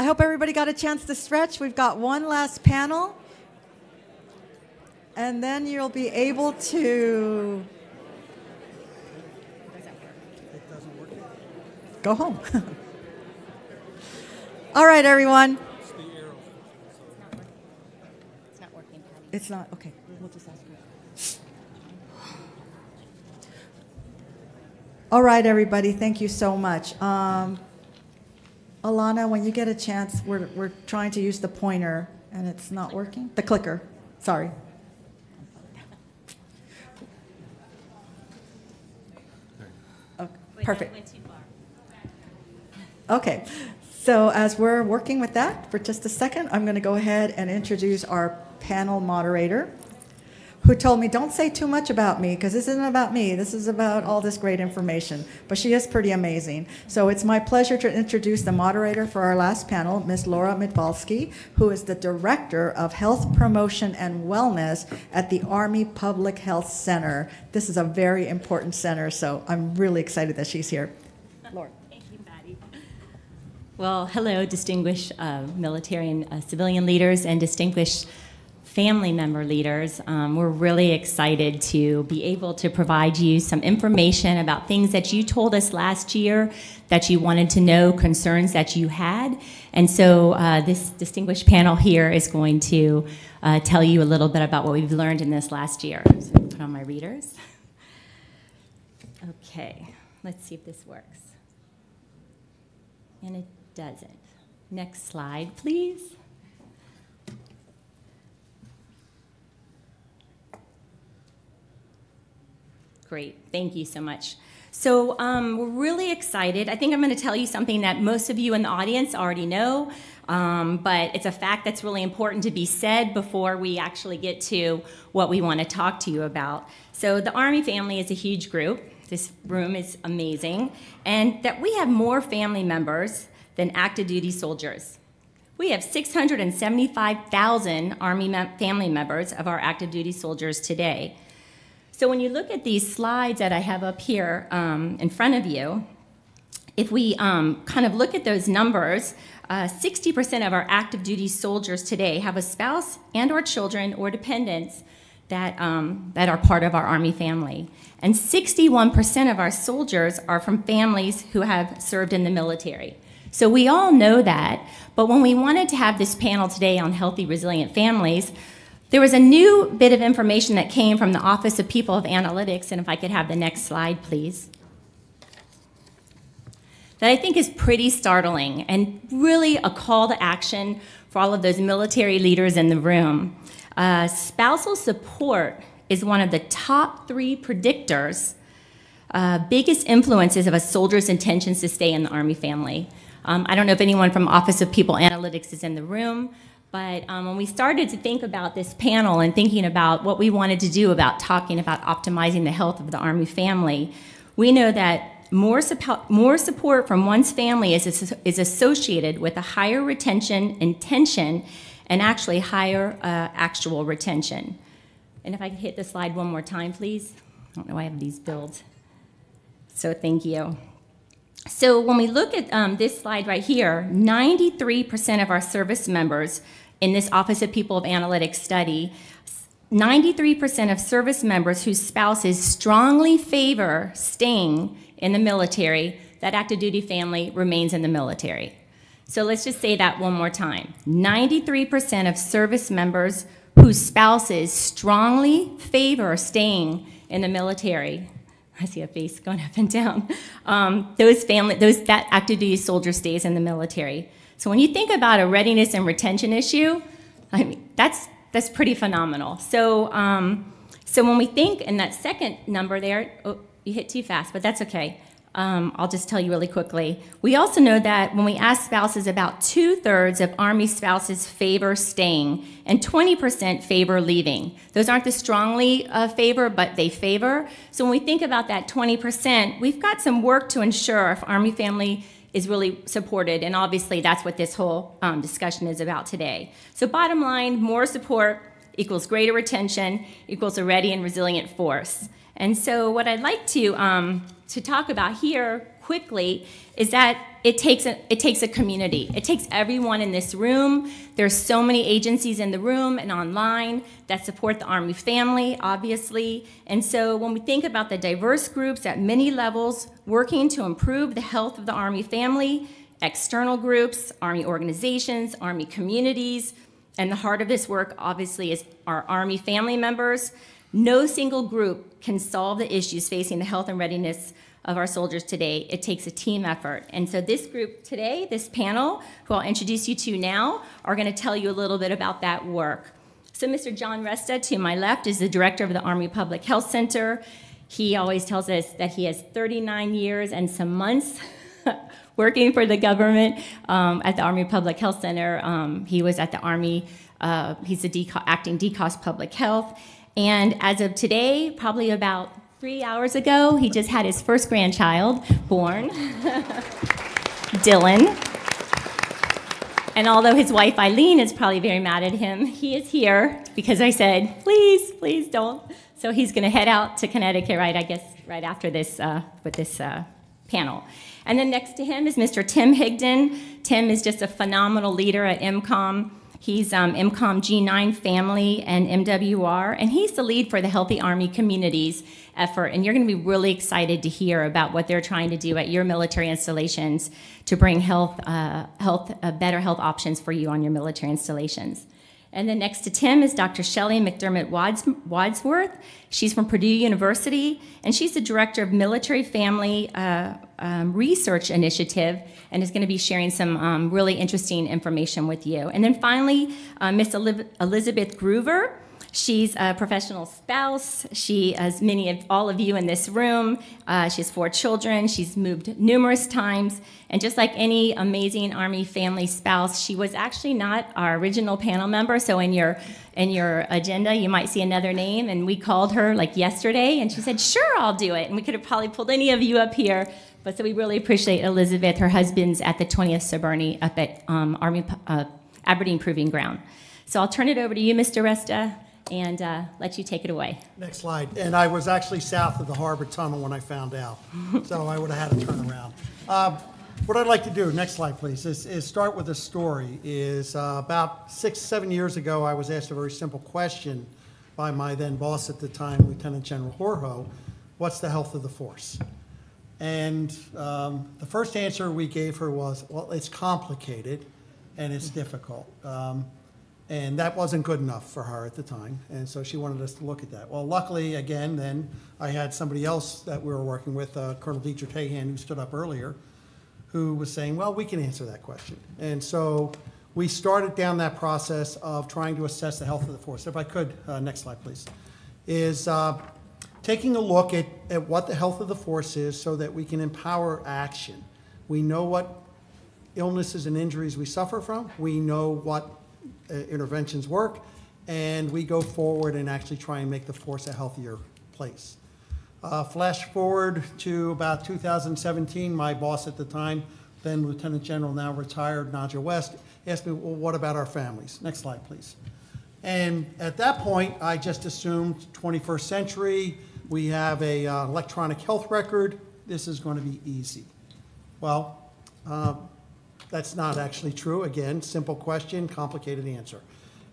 I hope everybody got a chance to stretch. We've got one last panel. And then you'll be able to go home. All right, everyone. It's not working, Patty. It's not, okay, we'll just ask. All right, everybody, thank you so much. Um, Alana, when you get a chance, we're, we're trying to use the pointer and it's not working. The clicker, sorry. Okay, Perfect. Okay, so as we're working with that for just a second, I'm going to go ahead and introduce our panel moderator, who told me, don't say too much about me, because this isn't about me, this is about all this great information. But she is pretty amazing. So it's my pleasure to introduce the moderator for our last panel, Ms. Laura Mitvalsky, who is the Director of Health Promotion and Wellness at the Army Public Health Center. This is a very important center, so I'm really excited that she's here. Laura. Thank you, Patty. Well, hello, distinguished uh, military and uh, civilian leaders and distinguished family member leaders. Um, we're really excited to be able to provide you some information about things that you told us last year that you wanted to know, concerns that you had. And so uh, this distinguished panel here is going to uh, tell you a little bit about what we've learned in this last year. So put on my readers. Okay, let's see if this works. And it doesn't. Next slide, please. Great, thank you so much. So um, we're really excited. I think I'm going to tell you something that most of you in the audience already know, um, but it's a fact that's really important to be said before we actually get to what we want to talk to you about. So the Army family is a huge group. This room is amazing, and that we have more family members than active duty soldiers. We have 675,000 Army family members of our active duty soldiers today. So when you look at these slides that I have up here um, in front of you, if we um, kind of look at those numbers, uh, 60% of our active duty soldiers today have a spouse and or children or dependents that, um, that are part of our Army family. And 61% of our soldiers are from families who have served in the military. So we all know that, but when we wanted to have this panel today on healthy, resilient families, there was a new bit of information that came from the Office of People of Analytics, and if I could have the next slide, please. That I think is pretty startling and really a call to action for all of those military leaders in the room. Uh, spousal support is one of the top three predictors, uh, biggest influences of a soldier's intentions to stay in the Army family. Um, I don't know if anyone from Office of People Analytics is in the room, but um, when we started to think about this panel and thinking about what we wanted to do about talking about optimizing the health of the Army family, we know that more, support, more support from one's family is, is associated with a higher retention intention and actually higher uh, actual retention. And if I could hit the slide one more time, please. I don't know why I have these builds. So thank you. So when we look at um, this slide right here, 93% of our service members in this Office of People of Analytics study, 93% of service members whose spouses strongly favor staying in the military, that active duty family remains in the military. So let's just say that one more time. 93% of service members whose spouses strongly favor staying in the military. I see a face going up and down. Um, those family, those that active duty soldier stays in the military. So when you think about a readiness and retention issue, I mean, that's, that's pretty phenomenal. So, um, so when we think, in that second number there, oh, you hit too fast, but that's okay. Um, I'll just tell you really quickly. We also know that when we ask spouses, about two thirds of Army spouses favor staying and 20% favor leaving. Those aren't the strongly uh, favor, but they favor. So when we think about that 20%, we've got some work to ensure if Army family is really supported, and obviously that's what this whole um, discussion is about today. So, bottom line more support equals greater retention equals a ready and resilient force. And so, what I'd like to, um, to talk about here quickly is that it takes a, it takes a community. It takes everyone in this room. There's so many agencies in the room and online that support the Army family, obviously. And so when we think about the diverse groups at many levels working to improve the health of the Army family, external groups, Army organizations, Army communities, and the heart of this work obviously is our Army family members. No single group can solve the issues facing the health and readiness of our soldiers today. It takes a team effort. And so this group today, this panel, who I'll introduce you to now, are going to tell you a little bit about that work. So Mr. John Resta, to my left, is the director of the Army Public Health Center. He always tells us that he has 39 years and some months working for the government um, at the Army Public Health Center. Um, he was at the Army, uh, he's the DECO, acting DCOS Public Health. And as of today, probably about three hours ago, he just had his first grandchild born, Dylan. And although his wife Eileen is probably very mad at him, he is here because I said, please, please don't. So he's going to head out to Connecticut, right? I guess right after this uh, with this uh, panel. And then next to him is Mr. Tim Higdon. Tim is just a phenomenal leader at IMCOM. He's um, IMCOM G9 family and MWR, and he's the lead for the Healthy Army Communities effort. And you're going to be really excited to hear about what they're trying to do at your military installations to bring health, uh, health, uh, better health options for you on your military installations. And then next to Tim is Dr. Shelley MacDermid Wadsworth. She's from Purdue University, and she's the director of Military Family uh, um, Research Initiative, and is going to be sharing some um, really interesting information with you. And then finally, uh, Miss Elizabeth Groover. She's a professional spouse. She, as many of all of you in this room, uh, she has four children. She's moved numerous times. And just like any amazing Army family spouse, she was actually not our original panel member. So in your in your agenda, you might see another name. And we called her like yesterday, and she said, "Sure, I'll do it." And we could have probably pulled any of you up here. But so we really appreciate Elizabeth. Her husband's at the 20th CBRNE up at um, Army uh, Aberdeen Proving Ground. So I'll turn it over to you, Mr. Resta and uh, let you take it away. Next slide. And I was actually south of the Harbor Tunnel when I found out, so I would have had to turn around. Uh, what I'd like to do, next slide, please, is, is start with a story. Is uh, about six, seven years ago, I was asked a very simple question by my then boss at the time, Lieutenant General Horoho, what's the health of the force? And um, the first answer we gave her was, well, it's complicated and it's difficult. Um, and that wasn't good enough for her at the time, and so she wanted us to look at that. Well, luckily, again, then I had somebody else that we were working with, uh, Colonel Dietrich Tahan, who stood up earlier, who was saying, well, we can answer that question. And so we started down that process of trying to assess the health of the force. If I could, uh, next slide, please, is uh, taking a look at, at what the health of the force is so that we can empower action. We know what illnesses and injuries we suffer from. We know what interventions work, and we go forward and actually try and make the force a healthier place. Uh, flash forward to about 2017, my boss at the time, then Lieutenant General, now retired, Nadja West, asked me, well, what about our families? Next slide, please. And at that point, I just assumed 21st century, we have a uh, electronic health record, this is going to be easy. Well, uh, that's not actually true. Again, simple question, complicated answer.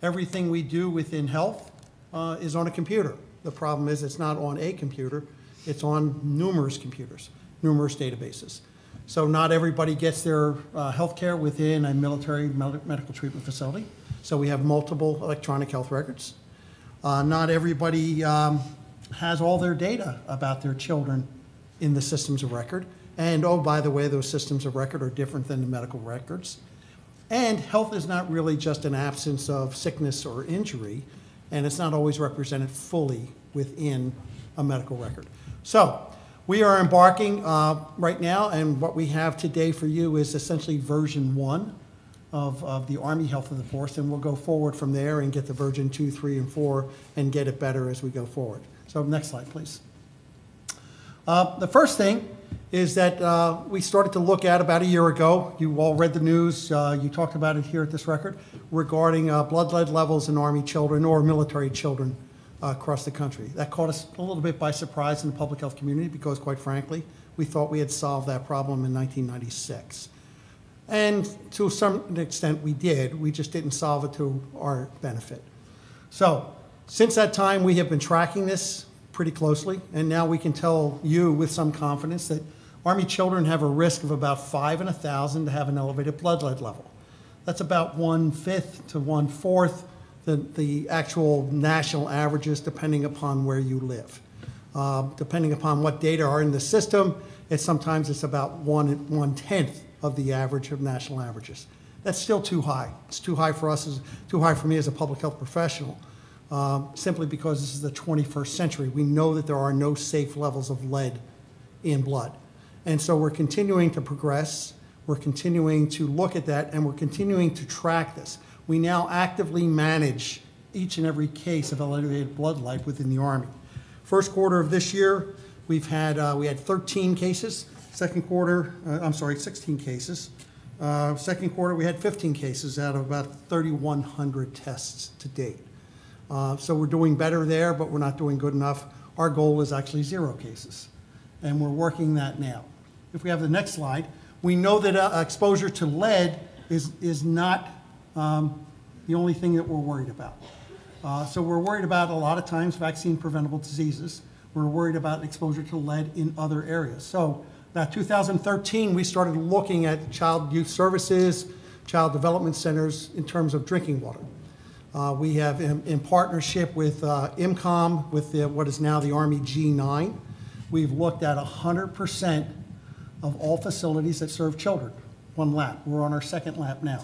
Everything we do within health uh, is on a computer. The problem is it's not on a computer, it's on numerous computers, numerous databases. So not everybody gets their uh, health care within a military medical treatment facility. So we have multiple electronic health records. Uh, not everybody um, has all their data about their children in the systems of record. And oh, by the way, those systems of record are different than the medical records. And health is not really just an absence of sickness or injury, and it's not always represented fully within a medical record. So we are embarking uh, right now, and what we have today for you is essentially version one of, of the Army Health of the Force, and we'll go forward from there and get the version two, three, and four, and get it better as we go forward. So next slide, please. Uh, the first thing is that uh, we started to look at about a year ago. You all read the news, uh, you talked about it here at this record, regarding uh, blood lead levels in Army children or military children uh, across the country. That caught us a little bit by surprise in the public health community because, quite frankly, we thought we had solved that problem in 1996. And to some extent, we did. We just didn't solve it to our benefit. So, since that time, we have been tracking this pretty closely, and now we can tell you with some confidence that Army children have a risk of about five in a thousand to have an elevated blood lead level. That's about one fifth to one fourth the, the actual national averages, depending upon where you live. Uh, depending upon what data are in the system, it's sometimes it's about one one tenth of the average of national averages. That's still too high. It's too high for us, as, too high for me as a public health professional, um, simply because this is the 21st century. We know that there are no safe levels of lead in blood. And so we're continuing to progress, we're continuing to look at that, and we're continuing to track this. We now actively manage each and every case of elevated blood lead within the Army. First quarter of this year, we've had, uh, we had 13 cases. Second quarter, uh, I'm sorry, 16 cases. Uh, Second quarter, we had 15 cases out of about 3,100 tests to date. Uh, So we're doing better there, but we're not doing good enough. Our goal is actually zero cases, and we're working that now. If we have the next slide, we know that uh, exposure to lead is, is not um, the only thing that we're worried about. Uh, So we're worried about, a lot of times, vaccine-preventable diseases. We're worried about exposure to lead in other areas. So about 2013, we started looking at child youth services, child development centers in terms of drinking water. Uh, We have, in in partnership with uh, IMCOM, with the- what is now the Army G9, we've looked at 100% of all facilities that serve children, one lap. We're on our second lap now.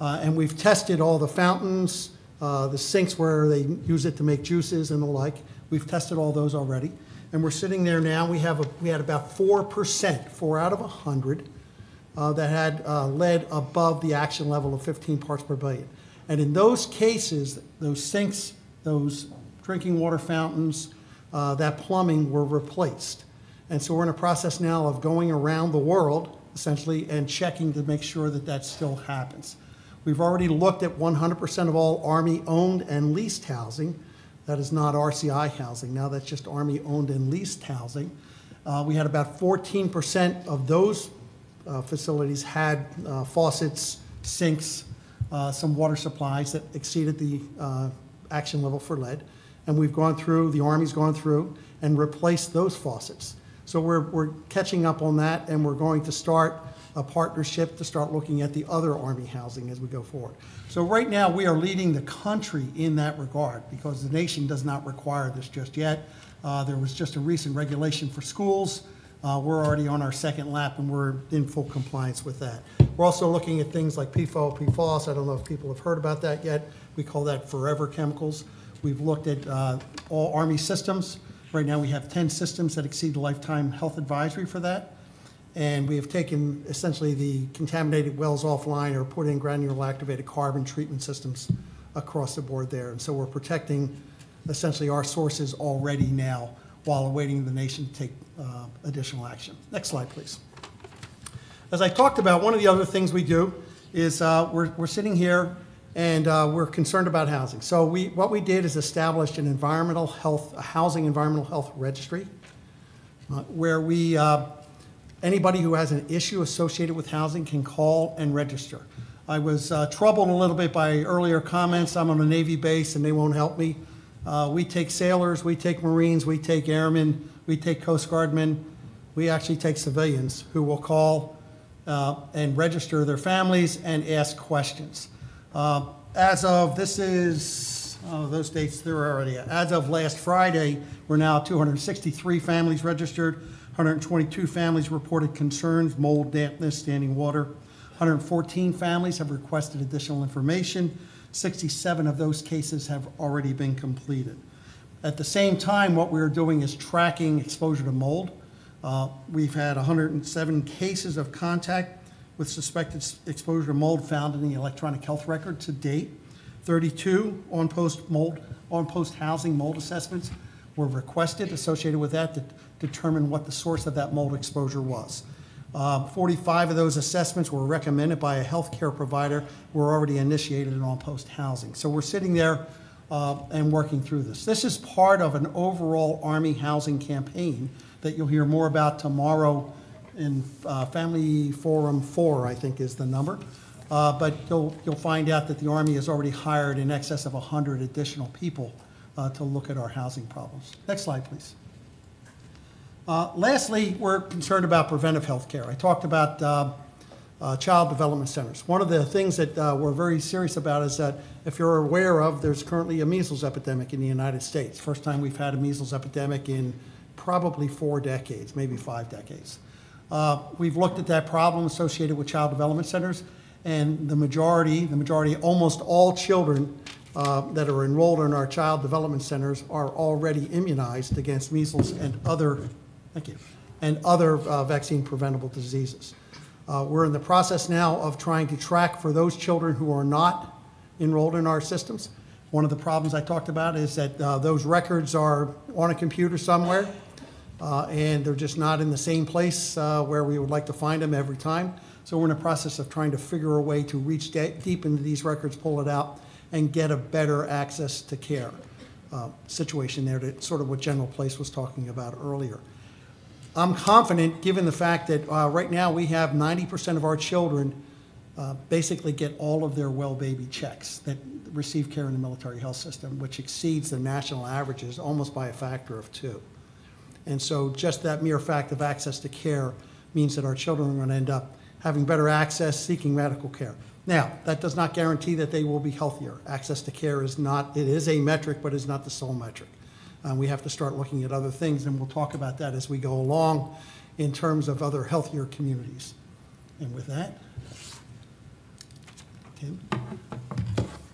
Uh, And we've tested all the fountains, uh, the sinks where they use it to make juices and the like. We've tested all those already. And we're sitting there now, we have, a we had about 4%, four out of 100, uh, that had uh, lead above the action level of 15 parts per billion. And in those cases, those sinks, those drinking water fountains, uh, that plumbing were replaced. And so we're in a process now of going around the world, essentially, and checking to make sure that that still happens. We've already looked at 100% of all Army-owned and leased housing. That is not RCI housing. Now that's just Army-owned and leased housing. Uh, We had about 14% of those uh, facilities had uh, faucets, sinks, some water supplies that exceeded the uh, action level for lead. And we've gone through, the Army's gone through and replaced those faucets. So we're, we're catching up on that, and we're going to start a partnership to start looking at the other Army housing as we go forward. So right now, we are leading the country in that regard, because the nation does not require this just yet. Uh, There was just a recent regulation for schools. Uh, We're already on our second lap, and we're in full compliance with that. We're also looking at things like PFOA, PFOS. I don't know if people have heard about that yet. We call that forever chemicals. We've looked at uh, all Army systems. Right now, we have 10 systems that exceed the lifetime health advisory for that. And we have taken essentially the contaminated wells offline or put in granular activated carbon treatment systems across the board there. And so we're protecting essentially our sources already now while awaiting the nation to take uh, additional action. Next slide, please. As I talked about, one of the other things we do is uh, we're, we're sitting here and uh, we're concerned about housing. So we, what we did is establish an environmental health, a housing environmental health registry uh, where we, uh, anybody who has an issue associated with housing can call and register. I was uh, troubled a little bit by earlier comments. I'm on a Navy base and they won't help me. We take sailors, we take Marines, we take airmen, we take Coast Guardmen. We actually take civilians who will call uh, and register their families and ask questions. Uh, As of, this is, oh, those dates, they're already, as of last Friday, we're now 263 families registered, 122 families reported concerns, mold, dampness, standing water. 114 families have requested additional information. 67 of those cases have already been completed. At the same time, what we're doing is tracking exposure to mold. Uh, We've had 107 cases of contact with suspected exposure to mold found in the electronic health record to date. 32 on-post mold, on-post housing mold assessments were requested associated with that to determine what the source of that mold exposure was. Uh, 45 of those assessments were recommended by a healthcare provider, were already initiated in on-post housing. So we're sitting there uh, and working through this. This is part of an overall Army housing campaign that you'll hear more about tomorrow in uh, Family Forum 4, I think is the number. Uh, But you'll, you'll find out that the Army has already hired in excess of 100 additional people uh, to look at our housing problems. Next slide, please. Uh, Lastly, we're concerned about preventive health care. I talked about uh, child development centers. One of the things that uh, we're very serious about is that, if you're aware of, there's currently a measles epidemic in the United States. First time we've had a measles epidemic in probably four decades, maybe five decades. Uh, We've looked at that problem associated with child development centers, and the majority, the majority, almost all children uh, that are enrolled in our child development centers are already immunized against measles and other, thank you, and other uh, vaccine-preventable diseases. Uh, We're in the process now of trying to track for those children who are not enrolled in our systems. One of the problems I talked about is that uh, those records are on a computer somewhere, uh, and they're just not in the same place uh, where we would like to find them every time. So we're in the process of trying to figure a way to reach de- deep into these records, pull it out, and get a better access to care uh, situation there, to sort of what General Place was talking about earlier. I'm confident, given the fact that uh, right now we have 90% of our children uh, basically get all of their well baby checks that receive care in the military health system, which exceeds the national averages almost by a factor of two. And so just that mere fact of access to care means that our children are going to end up having better access, seeking medical care. Now, that does not guarantee that they will be healthier. Access to care is not, it is a metric, but is not the sole metric. Uh, we have to start looking at other things, and we'll talk about that as we go along in terms of other healthier communities. And with that, Tim?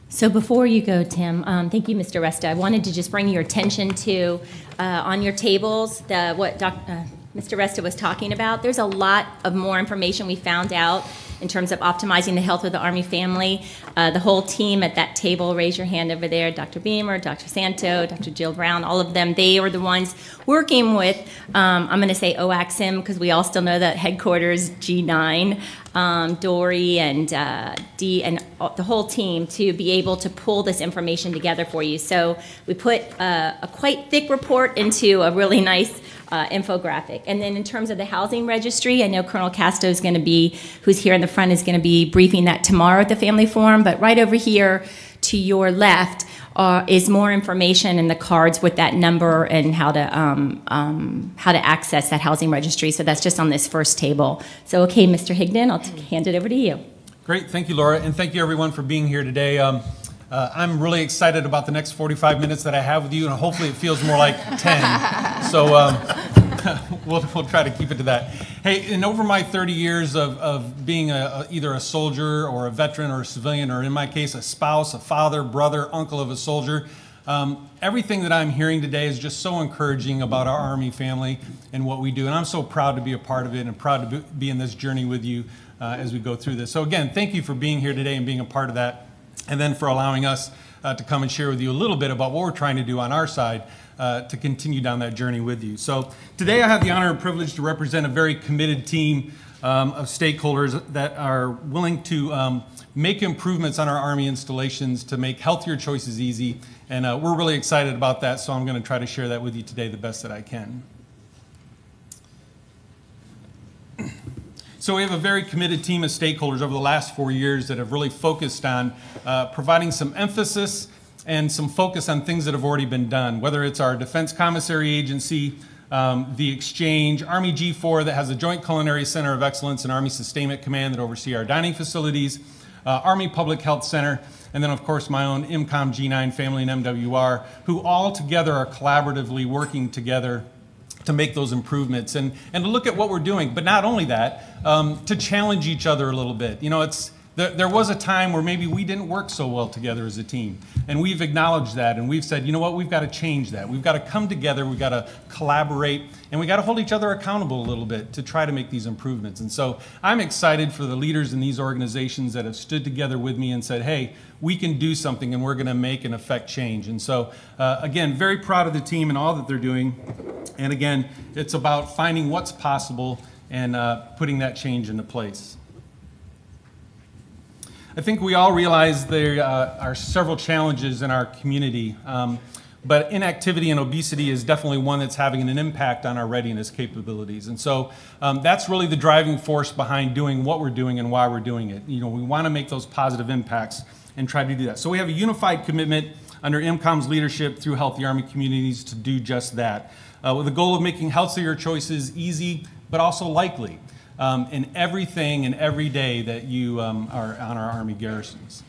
So before you go, Tim, um, thank you, Mr. Resta. I wanted to just bring your attention to, uh, on your tables, the, what Doc, uh, Mr. Resta was talking about. There's a lot of more information we found out in terms of optimizing the health of the Army family. Uh, the whole team at that table, raise your hand over there, Dr. Beamer, Dr. Santo, Dr. Jill Brown, all of them, they were the ones working with, um, I'm going to say ACSIM, because we all still know that headquarters G9, um, Dory and uh, Dee and the whole team to be able to pull this information together for you. So we put uh, a quite thick report into a really nice uh, infographic. And then in terms of the housing registry, I know Colonel Casto is going to be, who's here in the front, is going to be briefing that tomorrow at the Family Forum. But right over here to your left uh, is more information and the cards with that number and how to um, um, how to access that housing registry. So that's just on this first table. So okay, Mr. Higdon, I'll hand it over to you. Great, thank you, Laura, and thank you everyone for being here today. Um, uh, I'm really excited about the next 45 minutes that I have with you, and hopefully it feels more like 10. So um, we'll, we'll try to keep it to that. Hey, and over my 30 years of, of being a, a- either a soldier or a veteran or a civilian, or in my case, a spouse, a father, brother, uncle of a soldier, um, everything that I'm hearing today is just so encouraging about our Army family and what we do. And I'm so proud to be a part of it and proud to be- be in this journey with you uh, as we go through this. So, again, thank you for being here today and being a part of that, and then for allowing us uh, to come and share with you a little bit about what we're trying to do on our side uh, to continue down that journey with you. So, today I have the honor and privilege to represent a very committed team um, of stakeholders that are willing to um, make improvements on our Army installations to make healthier choices easy. And uh, we're really excited about that, so I'm going to try to share that with you today the best that I can. So we have a very committed team of stakeholders over the last four years that have really focused on uh, providing some emphasis and some focus on things that have already been done, whether it's our Defense Commissary Agency, um, the Exchange, Army G4 that has a Joint Culinary Center of Excellence and Army Sustainment Command that oversee our dining facilities, uh, Army Public Health Center, and then of course my own IMCOM G9 family and MWR, who all together are collaboratively working together to make those improvements and, and to look at what we're doing. But not only that, um, to challenge each other a little bit. You know, it's there, there was a time where maybe we didn't work so well together as a team. And we've acknowledged that and we've said, you know what, we've got to change that. We've got to come together, we've got to collaborate, and we've got to hold each other accountable a little bit to try to make these improvements. And so I'm excited for the leaders in these organizations that have stood together with me and said, hey, we can do something and we're going to make and affect change. And so, uh, again, very proud of the team and all that they're doing. And again, it's about finding what's possible and uh, putting that change into place. I think we all realize there uh, are several challenges in our community, um, but inactivity and obesity is definitely one that's having an impact on our readiness capabilities. And so um, that's really the driving force behind doing what we're doing and why we're doing it. You know, we want to make those positive impacts and try to do that. So we have a unified commitment under IMCOM's leadership through Healthy Army Communities to do just that, uh, with the goal of making healthier choices easy but also likely um, in everything and every day that you um, are on our Army garrisons.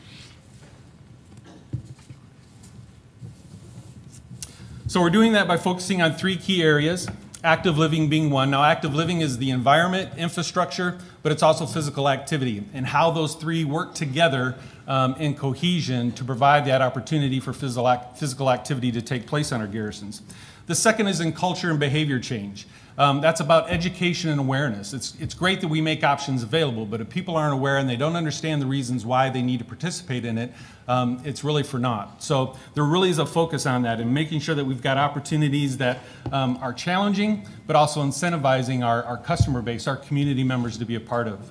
So we're doing that by focusing on three key areas, active living being one. Now, active living is the environment, infrastructure, but it's also physical activity, and how those three work together um, in cohesion to provide that opportunity for physical, physical activity to take place on our garrisons. The second is in culture and behavior change. Um, that's about education and awareness. It's, it's great that we make options available, but if people aren't aware and they don't understand the reasons why they need to participate in it, um, it's really for naught. So there really is a focus on that and making sure that we've got opportunities that um, are challenging, but also incentivizing our, our customer base, our community members to be a part of.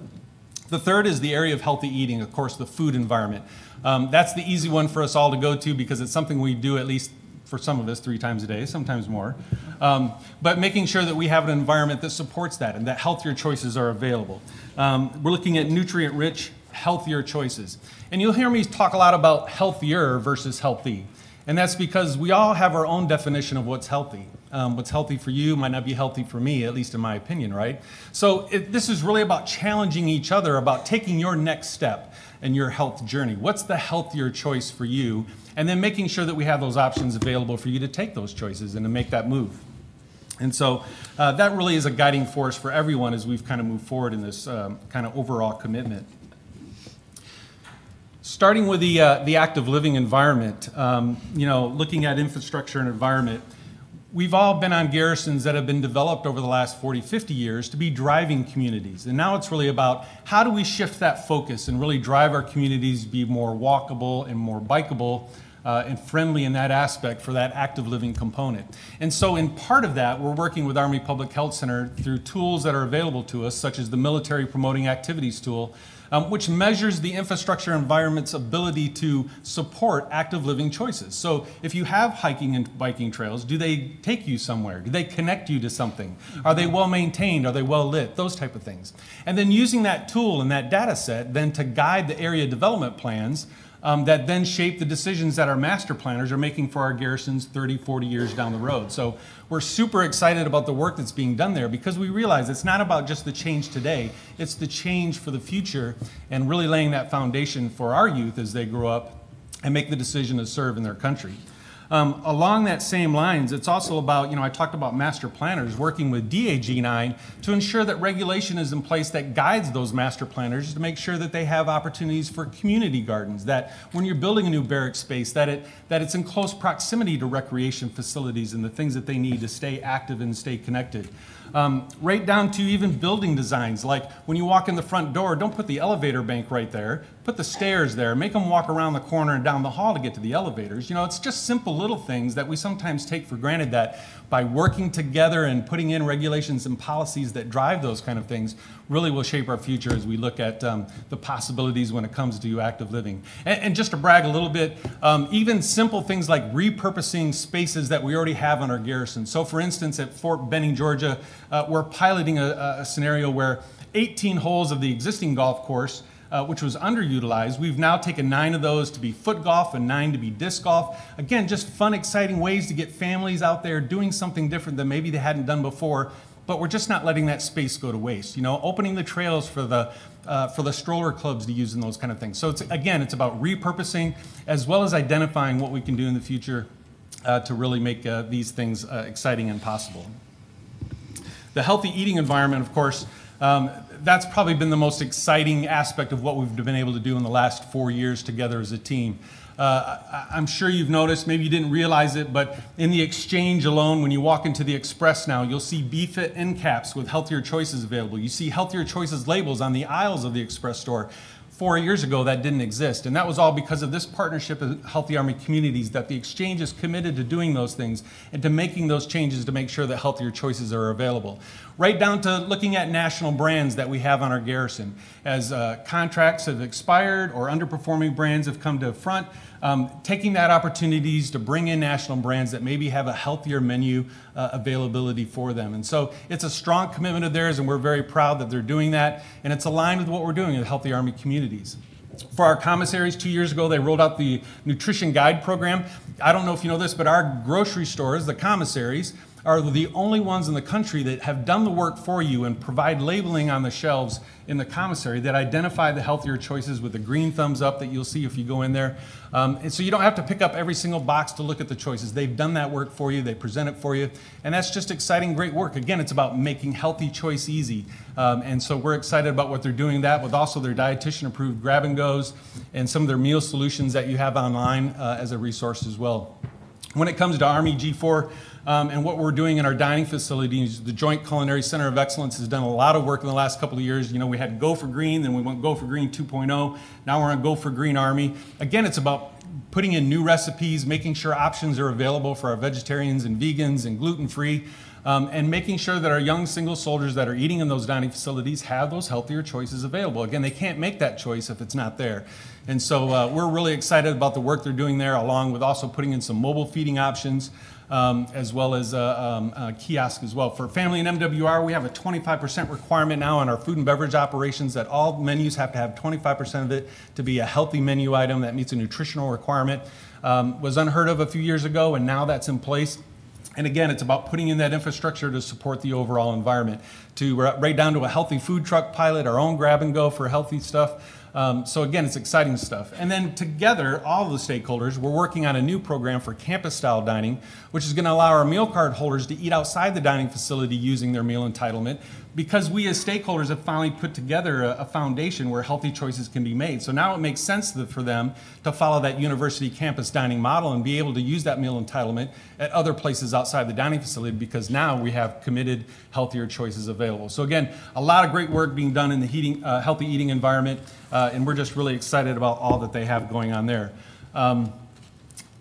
The third is the area of healthy eating, of course, the food environment. Um, that's the easy one for us all to go to because it's something we do at least for some of us three times a day, sometimes more. Um, but making sure that we have an environment that supports that and that healthier choices are available. Um, we're looking at nutrient rich, healthier choices. And you'll hear me talk a lot about healthier versus healthy. And that's because we all have our own definition of what's healthy. Um, what's healthy for you might not be healthy for me, at least in my opinion, right? So it, this is really about challenging each other, about taking your next step in your health journey. What's the healthier choice for you? And then making sure that we have those options available for you to take those choices and to make that move. And so uh, that really is a guiding force for everyone as we've kind of moved forward in this um, kind of overall commitment. Starting with the, uh, the active living environment, um, you know, looking at infrastructure and environment, we've all been on garrisons that have been developed over the last 40, 50 years to be driving communities. And now it's really about how do we shift that focus and really drive our communities to be more walkable and more bikeable uh, and friendly in that aspect for that active living component. And so, in part of that, we're working with Army Public Health Center through tools that are available to us, such as the Military Promoting Activities tool, um, which measures the infrastructure environment's ability to support active living choices. So, if you have hiking and biking trails, do they take you somewhere? Do they connect you to something? Are they well maintained? Are they well lit? Those type of things. And then using that tool and that data set then to guide the area development plans um, that then shape the decisions that our master planners are making for our garrisons 30, 40 years down the road. So we're super excited about the work that's being done there because we realize it's not about just the change today, it's the change for the future and really laying that foundation for our youth as they grow up and make the decision to serve in their country. Um, along that same lines, it's also about, you know, I talked about master planners working with DAG9 to ensure that regulation is in place that guides those master planners to make sure that they have opportunities for community gardens, that when you're building a new barrack space, that, it, that it's in close proximity to recreation facilities and the things that they need to stay active and stay connected. Um, right down to even building designs, like when you walk in the front door, don't put the elevator bank right there. Put the stairs there. Make them walk around the corner and down the hall to get to the elevators. You know, it's just simple little things that we sometimes take for granted that by working together and putting in regulations and policies that drive those kind of things really will shape our future as we look at um, the possibilities when it comes to active living. And, and just to brag a little bit, um, even simple things like repurposing spaces that we already have on our garrison. So, for instance, at Fort Benning, Georgia, uh, we're piloting a, a scenario where 18 holes of the existing golf course uh, which was underutilized. We've now taken nine of those to be foot golf and nine to be disc golf. Again, just fun, exciting ways to get families out there doing something different than maybe they hadn't done before. But we're just not letting that space go to waste. You know, opening the trails for the uh, for the stroller clubs to use and those kind of things. So it's again, it's about repurposing as well as identifying what we can do in the future uh, to really make uh, these things uh, exciting and possible. The healthy eating environment, of course, um, that's probably been the most exciting aspect of what we've been able to do in the last four years together as a team. Uh, I'm sure you've noticed, maybe you didn't realize it, but in the exchange alone, when you walk into the Express now, you'll see BFIT end caps with healthier choices available. You see healthier choices labels on the aisles of the Express store. four years ago that didn't exist. And that was all because of this partnership of Healthy Army Communities, that the exchange is committed to doing those things and to making those changes to make sure that healthier choices are available. Right down to looking at national brands that we have on our garrison. As uh, contracts have expired or underperforming brands have come to front, um, taking that opportunities to bring in national brands that maybe have a healthier menu uh, availability for them. And so it's a strong commitment of theirs, and we're very proud that they're doing that. And it's aligned with what we're doing in Healthy Army communities. For our commissaries, two years ago, they rolled out the Nutrition Guide program. I don't know if you know this, but our grocery stores, the commissaries, are the only ones in the country that have done the work for you and provide labeling on the shelves in the commissary that identify the healthier choices with the green thumbs up that you'll see if you go in there. Um, and so you don't have to pick up every single box to look at the choices. They've done that work for you, they present it for you, and that's just exciting, great work. Again, it's about making healthy choice easy. Um, and so we're excited about what they're doing that with also their dietitian approved grab and goes and some of their meal solutions that you have online uh, as a resource as well. When it comes to Army G4, um, and what we're doing in our dining facilities, the Joint Culinary Center of Excellence has done a lot of work in the last couple of years. You know, we had Go for Green, then we went Go for Green 2.0. Now we're on Go for Green Army. Again, it's about putting in new recipes, making sure options are available for our vegetarians and vegans and gluten-free. Um, and making sure that our young single soldiers that are eating in those dining facilities have those healthier choices available. Again, they can't make that choice if it's not there. And so uh, we're really excited about the work they're doing there, along with also putting in some mobile feeding options um, as well as a, um, a kiosk as well. For family and MWR, we have a 25% requirement now on our food and beverage operations that all menus have to have 25% of it to be a healthy menu item that meets a nutritional requirement. Um, was unheard of a few years ago, and now that's in place. And again, it's about putting in that infrastructure to support the overall environment, to right down to a healthy food truck pilot, our own grab and go for healthy stuff. Um, so again, it's exciting stuff. And then together, all the stakeholders, we're working on a new program for campus-style dining, which is going to allow our meal card holders to eat outside the dining facility using their meal entitlement, because we as stakeholders have finally put together a, a foundation where healthy choices can be made. So now it makes sense for them to follow that university campus dining model and be able to use that meal entitlement at other places outside the dining facility, because now we have committed healthier choices available. So again, a lot of great work being done in the heating, uh, healthy eating environment. Uh, and we're just really excited about all that they have going on there. Um,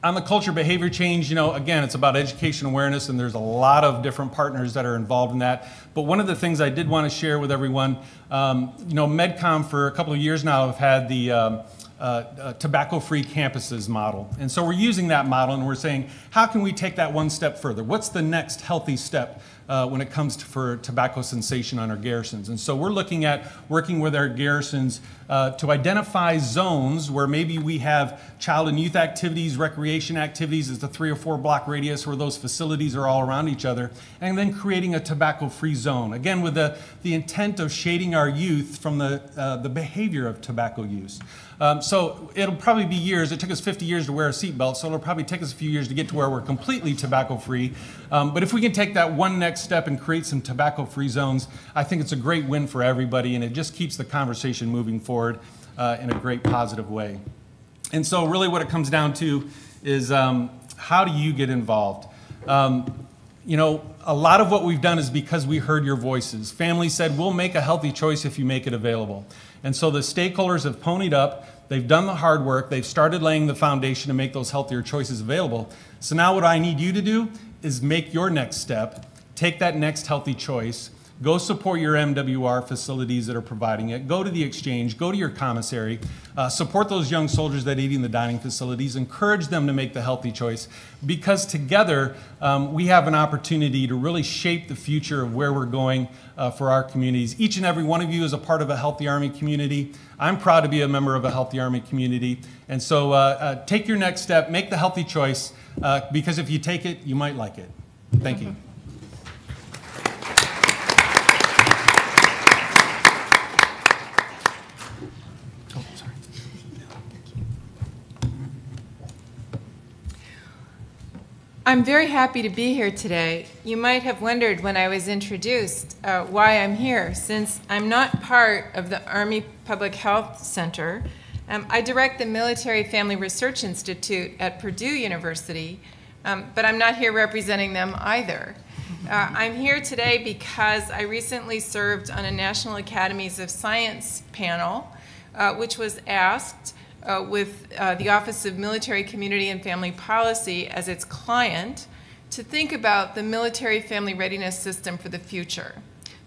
on the culture behavior change, you know, again, it's about education awareness, and there's a lot of different partners that are involved in that. But one of the things I did want to share with everyone, um, you know, MedCom for a couple of years now have had the um, uh, uh, tobacco-free campuses model. And so we're using that model and we're saying, how can we take that one step further? What's the next healthy step uh, when it comes to, for tobacco cessation on our garrisons? And so we're looking at working with our garrisons uh, to identify zones where maybe we have child and youth activities, recreation activities as a three or four block radius where those facilities are all around each other, and then creating a tobacco-free zone. Again, with the, the intent of shading our youth from the, uh, the behavior of tobacco use. Um, so it'll probably be years. It took us 50 years to wear a seatbelt, so it'll probably take us a few years to get to where we're completely tobacco free. Um, but if we can take that one next step and create some tobacco free zones, I think it's a great win for everybody, and it just keeps the conversation moving forward uh, in a great positive way. And so, really, what it comes down to is um, how do you get involved? Um, you know, a lot of what we've done is because we heard your voices. Families said, we'll make a healthy choice if you make it available. And so the stakeholders have ponied up, they've done the hard work, they've started laying the foundation to make those healthier choices available. So now what I need you to do is make your next step, take that next healthy choice, Go support your MWR facilities that are providing it. Go to the exchange, go to your commissary, uh, support those young soldiers that eat in the dining facilities, encourage them to make the healthy choice because together um, we have an opportunity to really shape the future of where we're going uh, for our communities. Each and every one of you is a part of a Healthy Army community. I'm proud to be a member of a Healthy Army community. And so uh, uh take your next step, make the healthy choice uh, because if you take it, you might like it. Thank you. I'm very happy to be here today. You might have wondered when I was introduced uh, why I'm here, since I'm not part of the Army Public Health Center. Um, I direct the Military Family Research Institute at Purdue University, um, but I'm not here representing them either. Uh, I'm here today because I recently served on a National Academies of Science panel uh, which was asked uh, with uh, the Office of Military, Community, and Family Policy as its client to think about the military family readiness system for the future.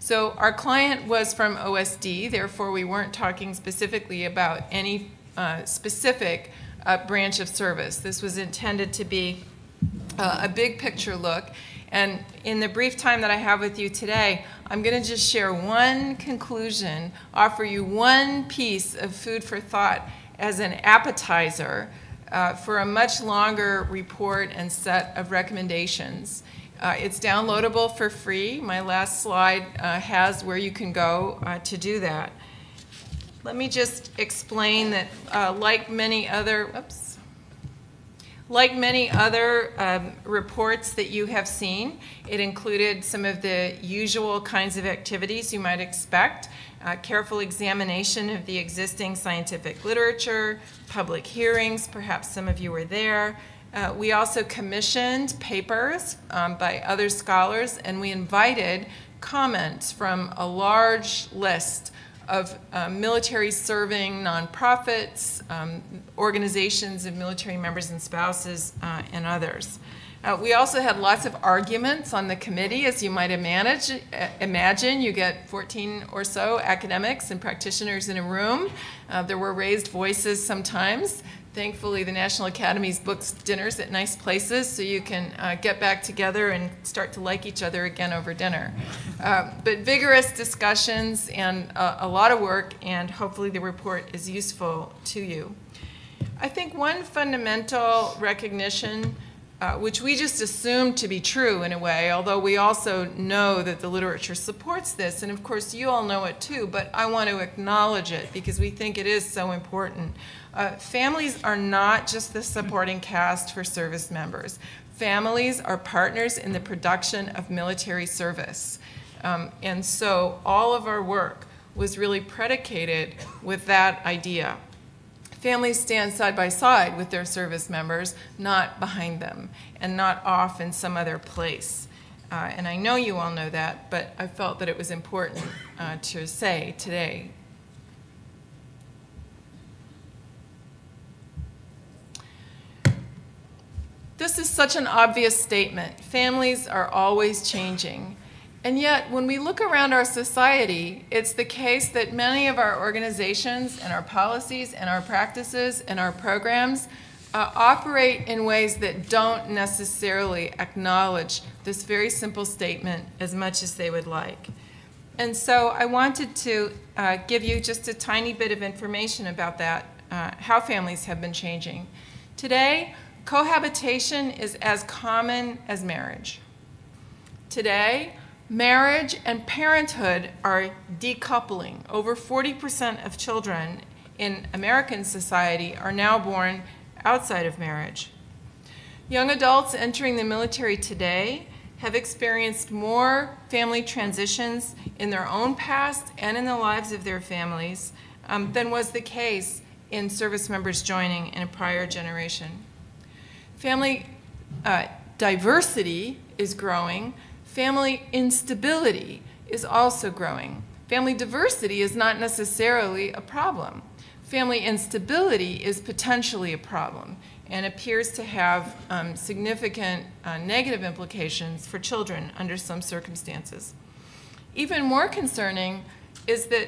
So our client was from OSD, therefore we weren't talking specifically about any uh, specific uh, branch of service. This was intended to be uh, a big picture look. And in the brief time that I have with you today, I'm going to just share one conclusion, offer you one piece of food for thought as an appetizer uh, for a much longer report and set of recommendations. Uh, it's downloadable for free. My last slide uh, has where you can go uh, to do that. Let me just explain that, uh, like many other, oops, like many other um, reports that you have seen, it included some of the usual kinds of activities you might expect. Uh, careful examination of the existing scientific literature, public hearings, perhaps some of you were there. Uh, we also commissioned papers um, by other scholars, and we invited comments from a large list of uh, military serving nonprofits, um, organizations of military members and spouses, uh, and others. Uh, we also had lots of arguments on the committee, as you might manage, uh, imagine. You get 14 or so academics and practitioners in a room. Uh, there were raised voices sometimes. Thankfully, the National Academies books dinners at nice places, so you can uh, get back together and start to like each other again over dinner. Uh, but vigorous discussions and a lot of work, and hopefully the report is useful to you. I think one fundamental recognition uh, which we just assume to be true in a way, although we also know that the literature supports this, and of course you all know it too, but I want to acknowledge it because we think it is so important. Uh, families are not just the supporting cast for service members. Families are partners in the production of military service. Um, and so all of our work was really predicated with that idea. Families stand side by side with their service members, not behind them, and not off in some other place. Uh, and I know you all know that, but I felt that it was important uh, to say today. This is such an obvious statement. Families are always changing. And yet, when we look around our society, it's the case that many of our organizations and our policies and our practices and our programs uh, operate in ways that don't necessarily acknowledge this very simple statement as much as they would like. And so I wanted to uh, give you just a tiny bit of information about that, uh, how families have been changing. Today, cohabitation is as common as marriage. Today, Marriage and parenthood are decoupling. Over 40% of children in American society are now born outside of marriage. Young adults entering the military today have experienced more family transitions in their own past and in the lives of their families um, than was the case in service members joining in a prior generation. Family uh, diversity is growing, family instability is also growing. Family diversity is not necessarily a problem. Family instability is potentially a problem and appears to have um, significant uh, negative implications for children under some circumstances. Even more concerning is that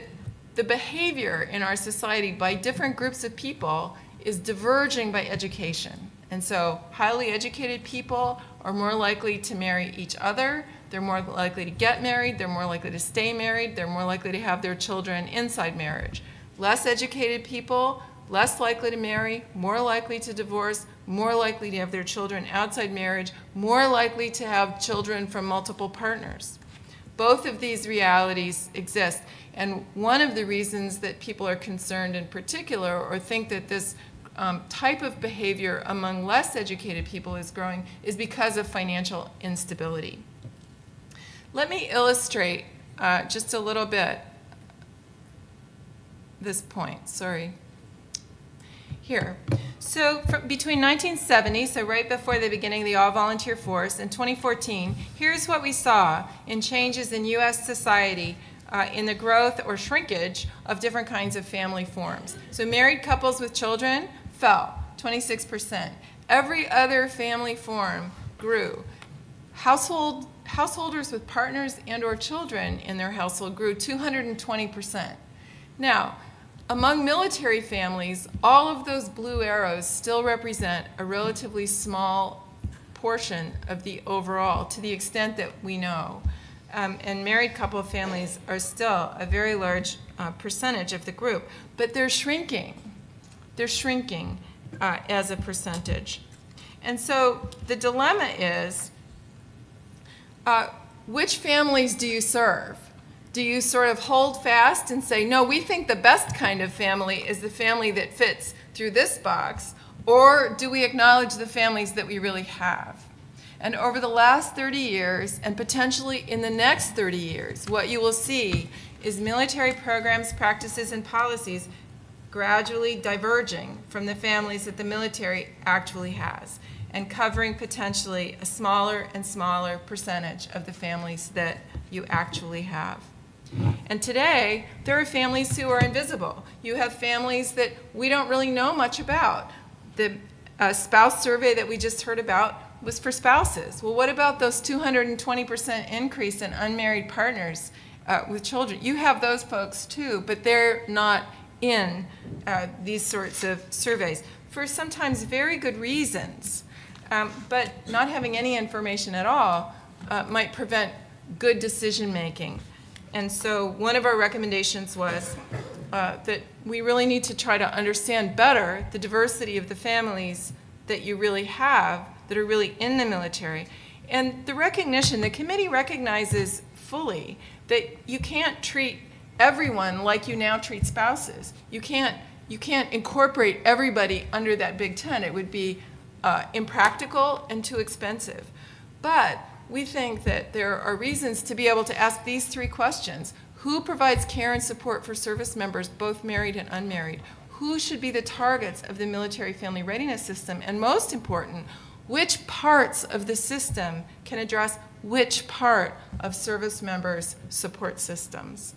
the behavior in our society by different groups of people is diverging by education. And so highly educated people are more likely to marry each other they're more likely to get married, they're more likely to stay married, they're more likely to have their children inside marriage. Less educated people, less likely to marry, more likely to divorce, more likely to have their children outside marriage, more likely to have children from multiple partners. Both of these realities exist. And one of the reasons that people are concerned in particular or think that this um, type of behavior among less educated people is growing is because of financial instability. Let me illustrate uh, just a little bit this point. Sorry. Here. So between 1970, so right before the beginning of the all-volunteer force, and 2014, here's what we saw in changes in U.S. society uh, in the growth or shrinkage of different kinds of family forms. So married couples with children fell 26%. Every other family form grew. Household householders with partners and or children in their household grew 220%. Now, among military families, all of those blue arrows still represent a relatively small portion of the overall, to the extent that we know. Um, and married couple families are still a very large uh, percentage of the group, but they're shrinking. They're shrinking uh, as a percentage. And so the dilemma is uh, which families do you serve? Do you sort of hold fast and say, no, we think the best kind of family is the family that fits through this box? Or do we acknowledge the families that we really have? And over the last 30 years, and potentially in the next 30 years, what you will see is military programs, practices, and policies gradually diverging from the families that the military actually has and covering potentially a smaller and smaller percentage of the families that you actually have. And today, there are families who are invisible. You have families that we don't really know much about. The uh, spouse survey that we just heard about was for spouses. Well, what about those 220% increase in unmarried partners uh, with children? You have those folks too, but they're not in uh, these sorts of surveys for sometimes very good reasons. Um, but not having any information at all uh, might prevent good decision making. And so one of our recommendations was uh, that we really need to try to understand better the diversity of the families that you really have that are really in the military. And the recognition, the committee recognizes fully that you can't treat everyone like you now treat spouses. You can't, you can't incorporate everybody under that big tent. It would be uh, impractical and too expensive. But we think that there are reasons to be able to ask these three questions. Who provides care and support for service members, both married and unmarried? Who should be the targets of the military family readiness system? And most important, which parts of the system can address which part of service members' support systems?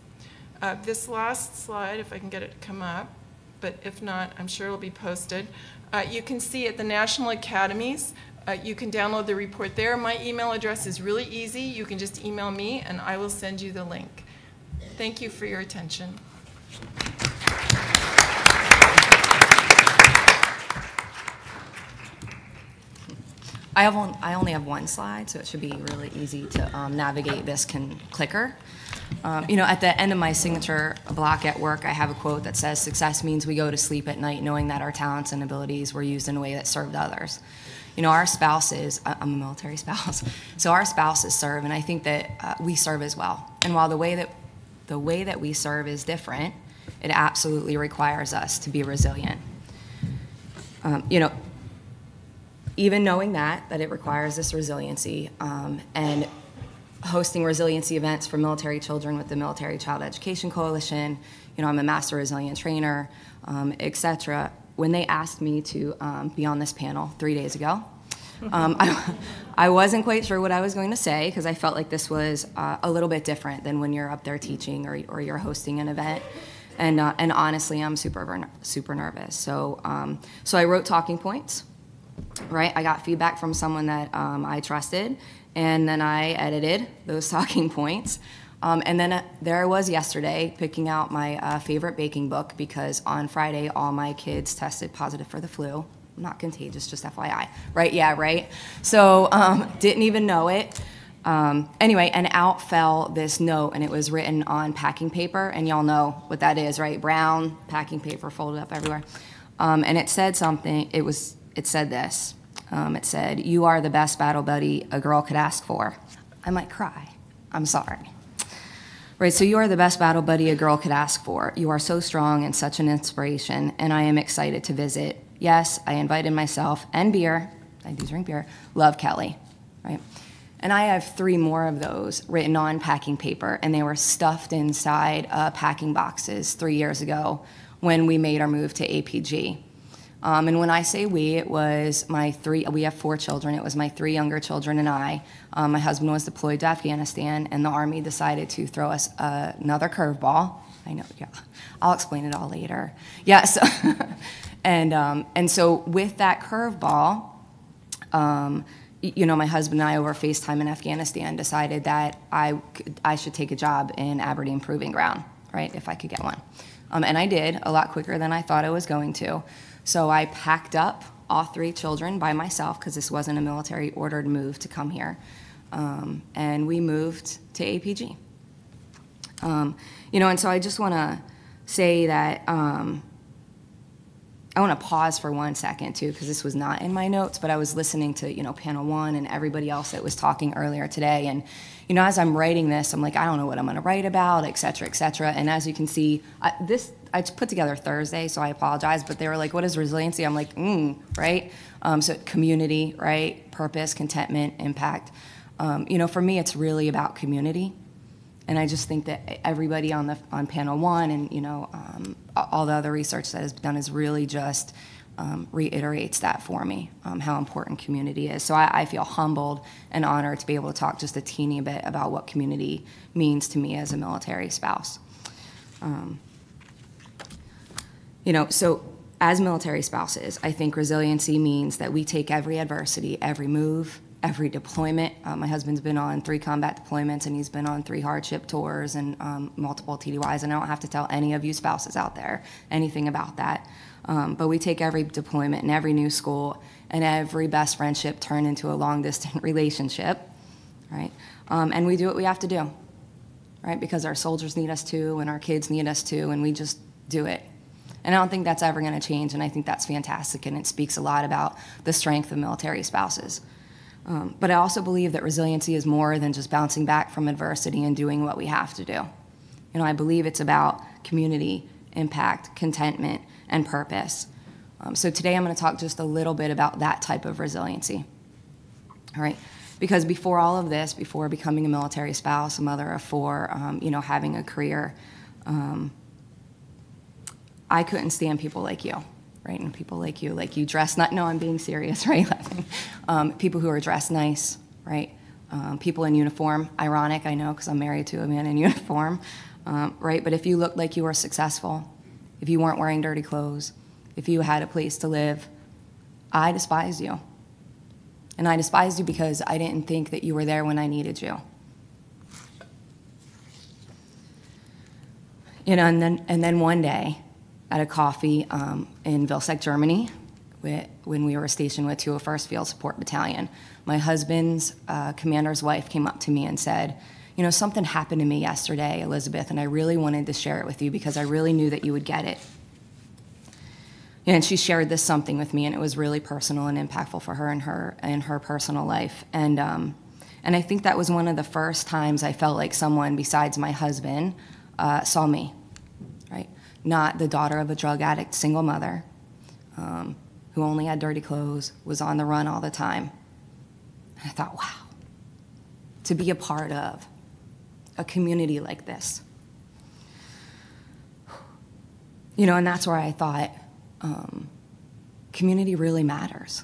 Uh, this last slide, if I can get it to come up, but if not, I'm sure it'll be posted. Uh, you can see at the National Academies, uh, you can download the report there. My email address is really easy. You can just email me and I will send you the link. Thank you for your attention. I have on, I only have one slide, so it should be really easy to um, navigate this can clicker. Um, you know, at the end of my signature block at work, I have a quote that says, "Success means we go to sleep at night knowing that our talents and abilities were used in a way that served others." You know, our spouses. I'm a military spouse, so our spouses serve, and I think that uh, we serve as well. And while the way that the way that we serve is different, it absolutely requires us to be resilient. Um, you know, even knowing that, that it requires this resiliency um, and hosting resiliency events for military children with the Military Child Education Coalition, you know, I'm a master resilient trainer, um, et cetera. When they asked me to um, be on this panel three days ago, um, I, I, wasn't quite sure what I was going to say because I felt like this was uh, a little bit different than when you're up there teaching or, or you're hosting an event. And, uh, and honestly, I'm super, super nervous. So, um, so I wrote talking points right? I got feedback from someone that um, I trusted, and then I edited those talking points. Um, and then uh, there I was yesterday picking out my uh, favorite baking book because on Friday all my kids tested positive for the flu. Not contagious, just FYI. Right? Yeah, right? So um, didn't even know it. Um, anyway, and out fell this note, and it was written on packing paper, and y'all know what that is, right? Brown packing paper folded up everywhere. Um, and it said something, it was it said this. Um, it said, You are the best battle buddy a girl could ask for. I might cry. I'm sorry. Right, so you are the best battle buddy a girl could ask for. You are so strong and such an inspiration, and I am excited to visit. Yes, I invited myself and beer, I do drink beer, love Kelly, right? And I have three more of those written on packing paper, and they were stuffed inside uh, packing boxes three years ago when we made our move to APG. Um, and when I say we, it was my three, we have four children. It was my three younger children and I. Um, my husband was deployed to Afghanistan, and the Army decided to throw us uh, another curveball. I know, yeah. I'll explain it all later. Yeah, so, and, um, and so with that curveball, um, you know, my husband and I over FaceTime in Afghanistan decided that I, I should take a job in Aberdeen Proving Ground, right, if I could get one. Um, and I did a lot quicker than I thought I was going to. So I packed up all three children by myself because this wasn't a military ordered move to come here. Um, and we moved to APG. Um, you know, and so I just want to say that um, I want to pause for one second too, because this was not in my notes, but I was listening to you know panel one and everybody else that was talking earlier today, and you know as I'm writing this, I'm like I don't know what I'm going to write about, et cetera, et cetera. And as you can see, I, this I put together Thursday, so I apologize, but they were like, "What is resiliency?" I'm like, mm, right. Um, so community, right, purpose, contentment, impact. Um, you know, for me, it's really about community. And I just think that everybody on the on panel one and you know um, all the other research that has been done is really just um, reiterates that for me um, how important community is. So I, I feel humbled and honored to be able to talk just a teeny bit about what community means to me as a military spouse. Um, you know, so as military spouses, I think resiliency means that we take every adversity, every move, every deployment. Uh, my husband's been on three combat deployments and he's been on three hardship tours and um, multiple TDYs. And I don't have to tell any of you spouses out there anything about that. Um, but we take every deployment and every new school and every best friendship turn into a long distance relationship, right? Um, and we do what we have to do, right? Because our soldiers need us to and our kids need us to, and we just do it. And I don't think that's ever going to change, and I think that's fantastic, and it speaks a lot about the strength of military spouses. Um, but I also believe that resiliency is more than just bouncing back from adversity and doing what we have to do. You know, I believe it's about community, impact, contentment, and purpose. Um, so today I'm going to talk just a little bit about that type of resiliency. All right, because before all of this, before becoming a military spouse, a mother of four, um, you know, having a career, um, I couldn't stand people like you, right? And people like you, like you dress not. No, I'm being serious, right? um, people who are dressed nice, right? Um, people in uniform. Ironic, I know, because I'm married to a man in uniform, um, right? But if you looked like you were successful, if you weren't wearing dirty clothes, if you had a place to live, I despised you. And I despised you because I didn't think that you were there when I needed you. You know, and then, and then one day, at a coffee um, in Vilseck, Germany, when we were stationed with 201st Field Support Battalion. My husband's uh, commander's wife came up to me and said, You know, something happened to me yesterday, Elizabeth, and I really wanted to share it with you because I really knew that you would get it. And she shared this something with me, and it was really personal and impactful for her and her and her personal life. And um, and I think that was one of the first times I felt like someone besides my husband uh, saw me? Not the daughter of a drug addict, single mother, um, who only had dirty clothes, was on the run all the time. And I thought, wow, to be a part of a community like this. You know, and that's where I thought um, community really matters.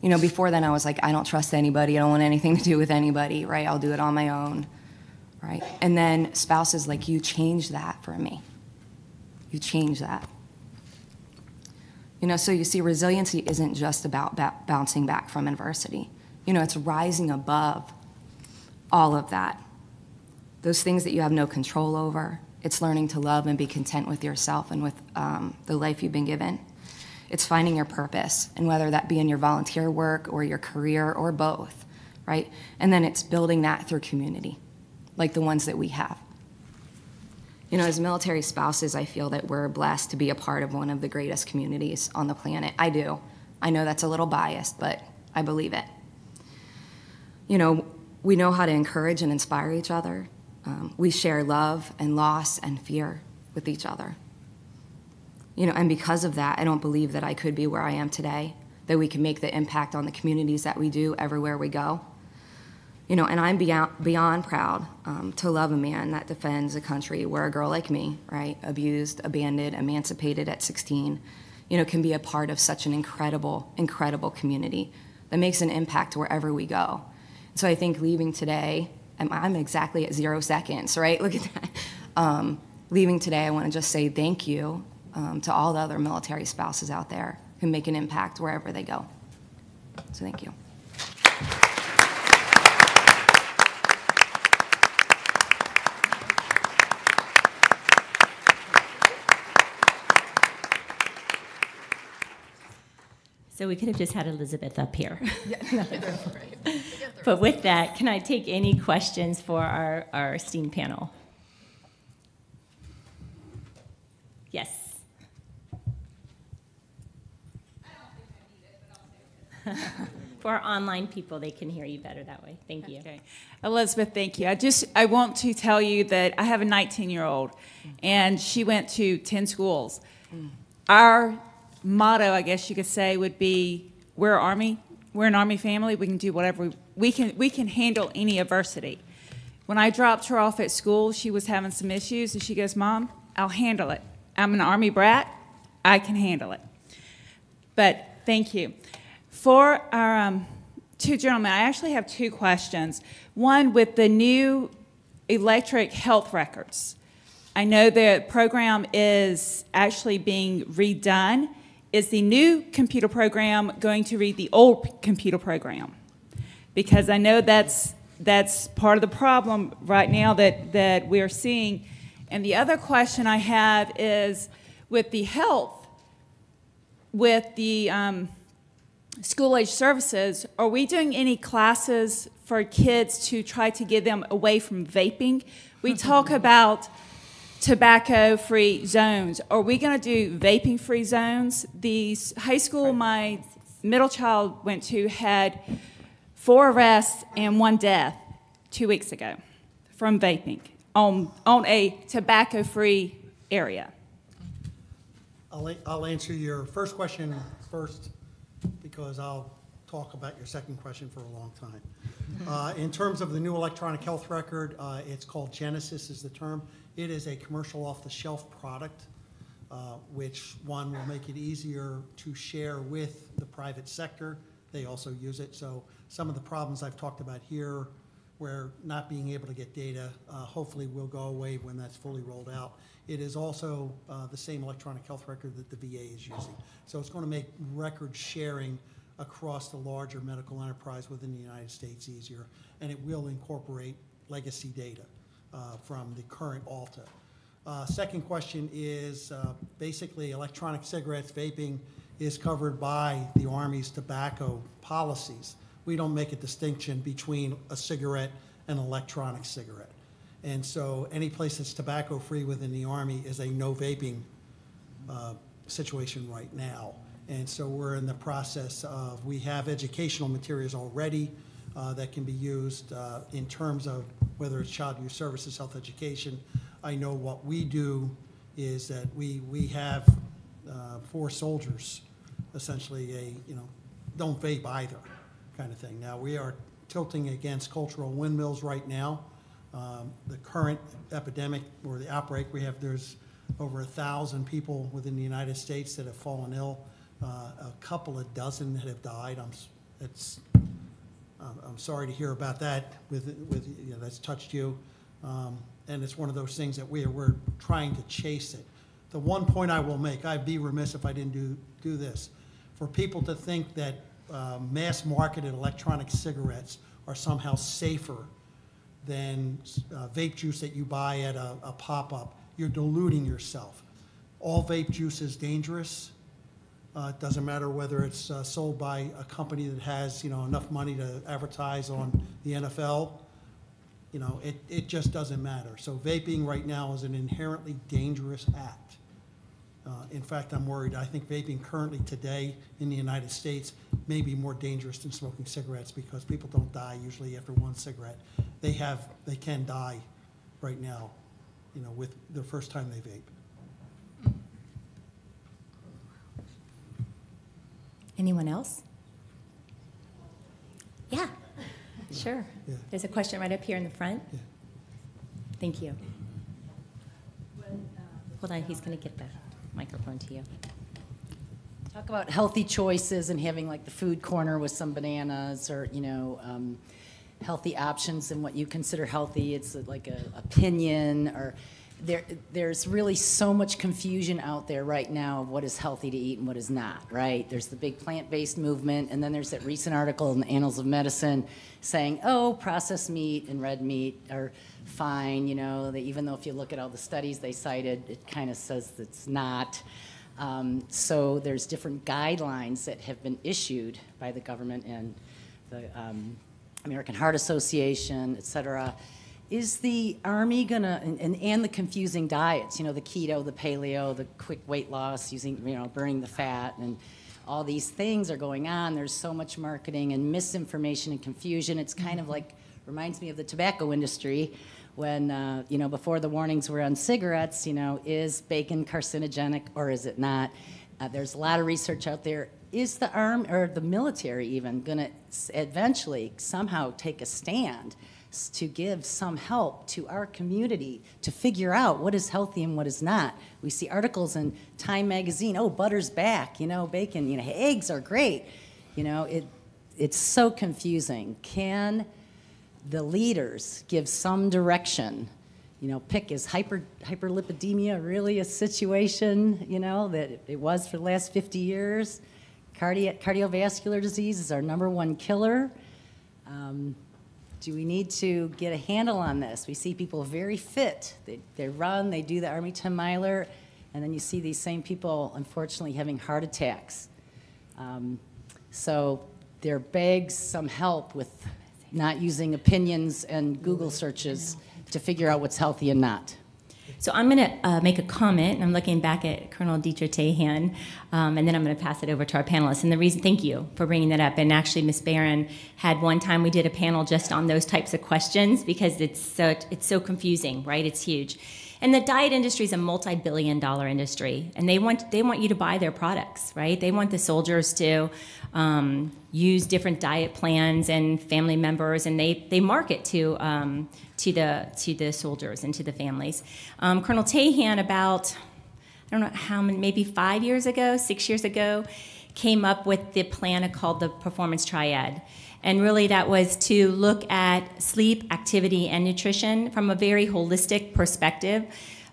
You know, before then I was like, I don't trust anybody, I don't want anything to do with anybody, right? I'll do it on my own, right? And then spouses like you changed that for me you change that. You know, so you see, resiliency isn't just about ba- bouncing back from adversity. You know, it's rising above all of that. Those things that you have no control over. It's learning to love and be content with yourself and with um, the life you've been given. It's finding your purpose, and whether that be in your volunteer work or your career or both, right? And then it's building that through community, like the ones that we have. You know, as military spouses, I feel that we're blessed to be a part of one of the greatest communities on the planet. I do. I know that's a little biased, but I believe it. You know, we know how to encourage and inspire each other. Um, we share love and loss and fear with each other. You know, and because of that, I don't believe that I could be where I am today, that we can make the impact on the communities that we do everywhere we go. You know, and I'm beyond, beyond proud um, to love a man that defends a country where a girl like me, right, abused, abandoned, emancipated at 16, you know, can be a part of such an incredible, incredible community that makes an impact wherever we go. So I think leaving today, I'm, I'm exactly at zero seconds, right? Look at that. Um, leaving today, I want to just say thank you um, to all the other military spouses out there who make an impact wherever they go. So thank you. So we could have just had Elizabeth up here. But with that, can I take any questions for our, our esteemed panel? Yes. For our online people, they can hear you better that way. Thank you. Okay. Elizabeth, thank you. I just I want to tell you that I have a 19-year-old and she went to 10 schools. Mm. Our motto, I guess you could say, would be we're army. We're an army family. We can do whatever we, we can we can handle any adversity. When I dropped her off at school, she was having some issues and she goes, "Mom, I'll handle it. I'm an army brat. I can handle it." But thank you. For our um, two gentlemen, I actually have two questions. One with the new electric health records. I know the program is actually being redone. Is the new computer program going to read the old computer program? Because I know that's that's part of the problem right now that, that we're seeing. And the other question I have is with the health, with the um, school age services, are we doing any classes for kids to try to get them away from vaping? We talk about tobacco free zones. Are we going to do vaping free zones? The high school my middle child went to had four arrests and one death two weeks ago from vaping on, on a tobacco free area. I'll, a- I'll answer your first question first, because I'll talk about your second question for a long time. Uh, In terms of the new electronic health record, uh, it's called Genesis is the term. It is a commercial off-the-shelf product, uh, which, one, will make it easier to share with the private sector. They also use it, so some of the problems I've talked about here, where not being able to get data, uh, hopefully will go away when that's fully rolled out. It is also uh, the same electronic health record that the VA is using. So it's going to make record sharing across the larger medical enterprise within the United States easier, and it will incorporate legacy data uh, from the current AHLTA. Uh, Second question is, uh, basically, electronic cigarettes, vaping is covered by the Army's tobacco policies. We don't make a distinction between a cigarette and electronic cigarette. And so any place that's tobacco-free within the Army is a no vaping uh, situation right now. And so we're in the process of, we have educational materials already uh, that can be used uh, in terms of whether it's child youth services, health education. I know what we do is that we, we have uh, for soldiers, essentially a, you know, don't vape either kind of thing. Now, we are tilting against cultural windmills right now. Um, The current epidemic or the outbreak, we have, there's over a thousand people within the United States that have fallen ill. Uh, A couple of dozen that have died. I'm, it's, I'm I'm sorry to hear about that with, with, you know, that's touched you. Um, And it's one of those things that we are, we're trying to chase it. The one point I will make, I'd be remiss if I didn't do, do this. For people to think that uh, mass-marketed electronic cigarettes are somehow safer than uh, vape juice that you buy at a, a pop-up, you're deluding yourself. All vape juice is dangerous. Uh, It doesn't matter whether it's uh, sold by a company that has, you know, enough money to advertise on the NFL. You know, it, it just doesn't matter. So vaping right now is an inherently dangerous act. Uh, In fact, I'm worried. I think vaping currently today in the United States may be more dangerous than smoking cigarettes because people don't die usually after one cigarette. They have, they can die right now, you know, with the first time they vape. Anyone else? Yeah, sure. Yeah. There's a question right up here in the front. Yeah. Thank you. Hold on, he's going to get the microphone to you. Talk about healthy choices and having like the food corner with some bananas or, you know, um, healthy options and what you consider healthy. It's like a opinion or there, there's really so much confusion out there right now of what is healthy to eat and what is not, right? There's the big plant-based movement, and then there's that recent article in the Annals of Medicine saying, oh, processed meat and red meat are fine, you know, even though if you look at all the studies they cited, it kind of says it's not. Um, so there's different guidelines that have been issued by the government and the um, American Heart Association, et cetera. Is the Army gonna, and, and, and the confusing diets, you know, the keto, the paleo, the quick weight loss, using, you know, burning the fat, and all these things are going on. There's so much marketing and misinformation and confusion. It's kind of like, reminds me of the tobacco industry when, uh, you know, before the warnings were on cigarettes, you know, is bacon carcinogenic or is it not? Uh, there's a lot of research out there. Is the arm or the military even going to eventually somehow take a stand to give some help to our community to figure out what is healthy and what is not? We see articles in Time magazine, oh, butter's back, you know, bacon, you know, eggs are great. You know, it, it's so confusing. Can the leaders give some direction. You know, pick is hyper hyperlipidemia really a situation, you know, that it was for the last 50 years? Cardi- cardiovascular disease is our number one killer. Um, do we need to get a handle on this? We see people very fit. They, they run, they do the Army 10 miler, and then you see these same people, unfortunately, having heart attacks. Um, so there begs some help with not using opinions and Google searches to figure out what's healthy and not. So I'm going to uh, make a comment, and I'm looking back at Colonel Deydre Teyhen, um, and then I'm going to pass it over to our panelists. And the reason, thank you for bringing that up. And actually, Ms. Barron had one time we did a panel just on those types of questions because it's so it's so confusing, right? It's huge. And the diet industry is a multi-billion dollar industry, and they want they want you to buy their products, right? They want the soldiers to um, use different diet plans and family members, and they they market to um, to the to the soldiers and to the families. Um, Colonel Teyhen about I don't know how many maybe five years ago, six years ago, came up with the plan called the Performance Triad. And really, that was to look at sleep, activity, and nutrition from a very holistic perspective.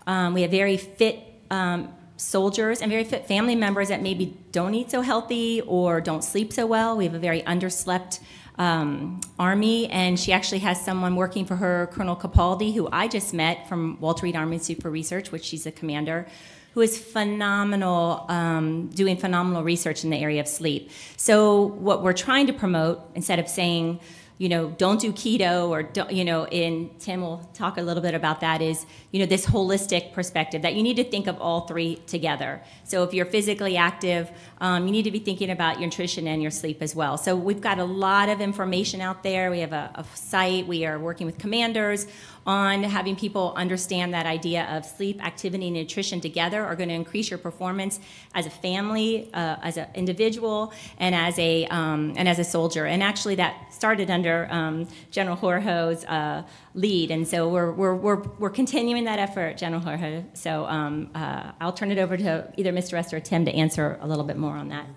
Um, we have very fit um, soldiers and very fit family members that maybe don't eat so healthy or don't sleep so well. We have a very underslept um, army, and she actually has someone working for her, Colonel Capaldi, who I just met from Walter Reed Army Institute for Research, which she's a commander, who is phenomenal, um, doing phenomenal research in the area of sleep. So what we're trying to promote, instead of saying, you know, don't do keto or, don't, you know, and Tim will talk a little bit about that is, you know, this holistic perspective that you need to think of all three together. So if you're physically active, um, you need to be thinking about your nutrition and your sleep as well. So we've got a lot of information out there. We have a, a site. We are working with commanders on having people understand that idea of sleep, activity, and nutrition together are going to increase your performance as a family, uh, as an individual, and as a um, and as a soldier. And actually, that started under um, General Horoho's uh, lead, and so we're, we're we're we're continuing that effort, General Horoho. So um, uh, I'll turn it over to either Mr. Resta or Tim to answer a little bit more on that.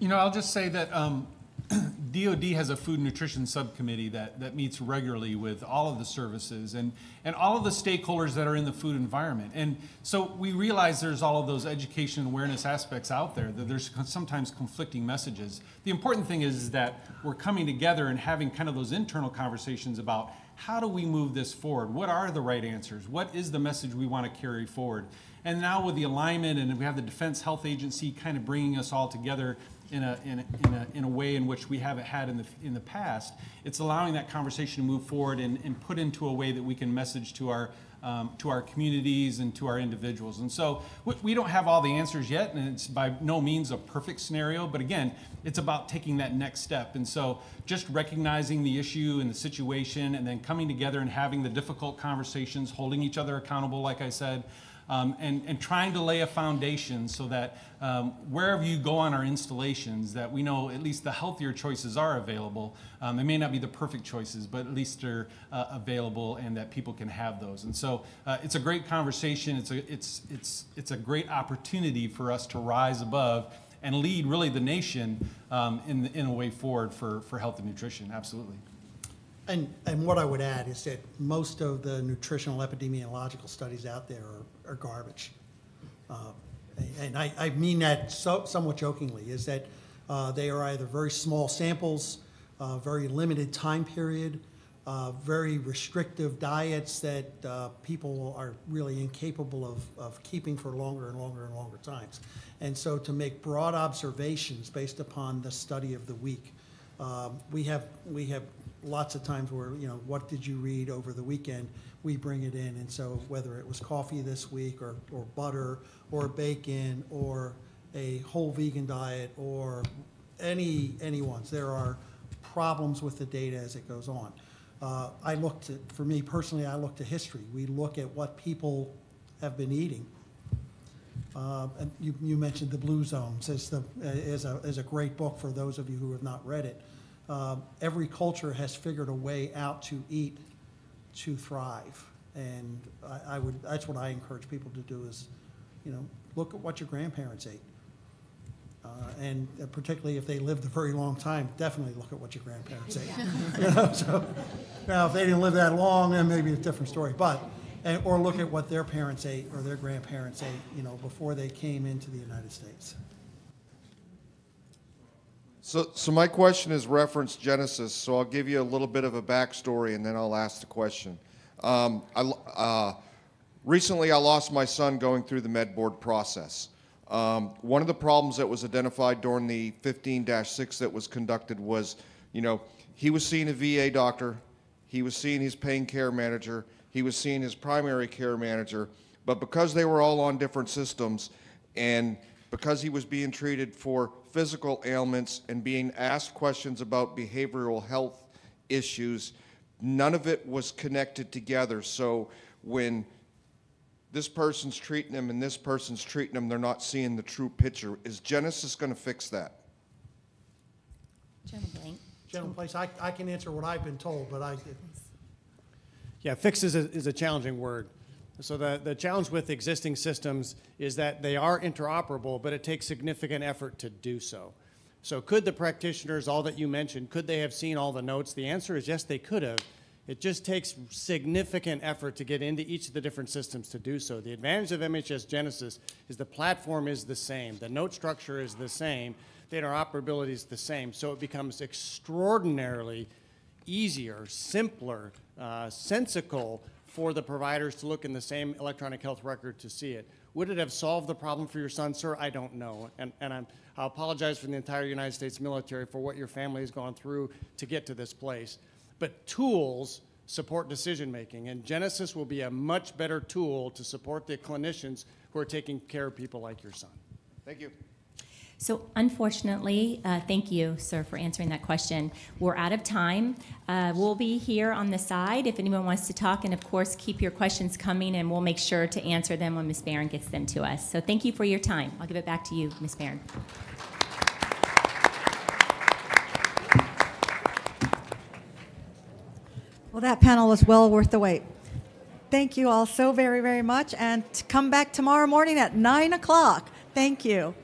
You- know, I'll just say that um, DOD has a food nutrition subcommittee that, that meets regularly with all of the services and, and all of the stakeholders that are in the food environment. And so we realize there's all of those education awareness aspects out there, that there's sometimes conflicting messages. The important thing is that we're coming together and having kind of those internal conversations about how do we move this forward? What are the right answers? What is the message we want to carry forward? And now with the alignment and we have the Defense Health Agency kind of bringing us all together in a, in a, in a, in a way in which we haven't had in the, in the past, it's allowing that conversation to move forward and, and put into a way that we can message to our, um, to our communities and to our individuals. And so we, we don't have all the answers yet, and it's by no means a perfect scenario, but again, it's about taking that next step. And so just recognizing the issue and the situation and then coming together and having the difficult conversations, holding each other accountable, like I said, um, and, and trying to lay a foundation so that um, wherever you go on our installations, that we know at least the healthier choices are available. Um, they may not be the perfect choices, but at least they're uh, available and that people can have those. And so uh, it's a great conversation. It's a, it's, it's, it's a great opportunity for us to rise above and lead really the nation um, in, in a way forward for, for health and nutrition, absolutely. And, and what I would add is that most of the nutritional epidemiological studies out there are, are garbage. Uh, And I, I mean that so, somewhat jokingly, is that uh, they are either very small samples, uh, very limited time period, uh, very restrictive diets that uh, people are really incapable of, of keeping for longer and longer and longer times. And so to make broad observations based upon the study of the week, um, we have, we have lots of times where, you know, what did you read over the weekend? We bring it in, and so whether it was coffee this week, or, or butter, or bacon, or a whole vegan diet, or any, any ones, there are problems with the data as it goes on. Uh, I looked at, for me personally, I looked at history. We look at what people have been eating. Uh, and You, you mentioned The Blue Zones as the, as a, as a great book for those of you who have not read it. Um, Every culture has figured a way out to eat to thrive. And I, I would, that's what I encourage people to do is, you know, look at what your grandparents ate. Uh, And particularly if they lived a very long time, definitely look at what your grandparents ate. You know, so, Now, if they didn't live that long, then maybe it's a different story. But, and, or look at what their parents ate or their grandparents ate, you know, before they came into the United States. So, so my question is reference Genesis, so I'll give you a little bit of a backstory and then I'll ask the question. Um, I, uh, recently, I lost my son going through the med board process. Um, one of the problems that was identified during the 15-6 that was conducted was, you know, he was seeing a VA doctor, he was seeing his pain care manager, he was seeing his primary care manager, but because they were all on different systems and because he was being treated for physical ailments and being asked questions about behavioral health issues, none of it was connected together. So when this person's treating him and this person's treating him, they're not seeing the true picture. Is Genesis going to fix that? Chairman Blank. General Place, I, I can answer what I've been told, but I, Yeah, fix is a, is a challenging word. So the, the challenge with existing systems is that they are interoperable, but it takes significant effort to do so. So could the practitioners, all that you mentioned, could they have seen all the notes? The answer is yes, they could have. It just takes significant effort to get into each of the different systems to do so. The advantage of MHS Genesis is the platform is the same, the note structure is the same, the interoperability is the same, so it becomes extraordinarily easier, simpler, uh, sensical for the providers to look in the same electronic health record to see it. Would it have solved the problem for your son, sir? I don't know. And, and I'm, I apologize for the entire United States military for what your family has gone through to get to this place. But tools support decision making, and Genesis will be a much better tool to support the clinicians who are taking care of people like your son. Thank you. So unfortunately, uh, thank you, sir, for answering that question. We're out of time. Uh, we'll be here on the side if anyone wants to talk, and of course, keep your questions coming, and we'll make sure to answer them when Ms. Barron gets them to us. So thank you for your time. I'll give it back to you, Ms. Barron. Well, that panel was well worth the wait. Thank you all so very, very much, and come back tomorrow morning at 9 o'clock. Thank you.